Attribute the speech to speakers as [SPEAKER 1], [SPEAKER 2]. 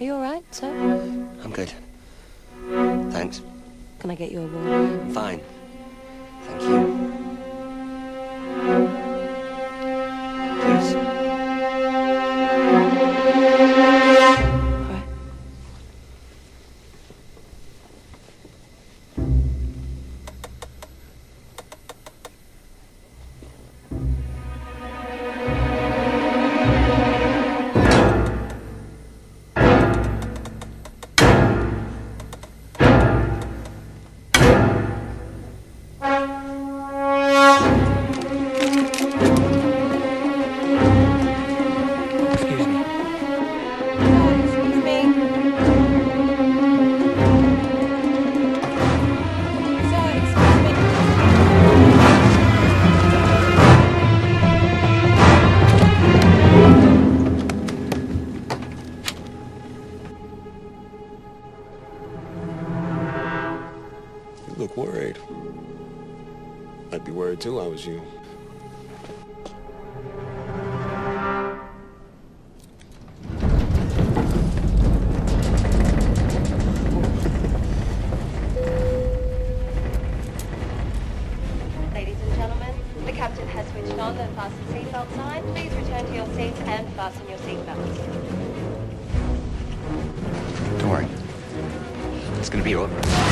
[SPEAKER 1] Are you all right, sir? I'm
[SPEAKER 2] good. Thanks.
[SPEAKER 1] Can I get you a warm?
[SPEAKER 2] Fine. Thank you.
[SPEAKER 3] I'd be worried too, I was you.
[SPEAKER 1] Ladies and gentlemen, the captain has switched on the fasten seatbelt sign. Please return to your seats and fasten your seatbelts.
[SPEAKER 2] Don't worry. It's gonna be over.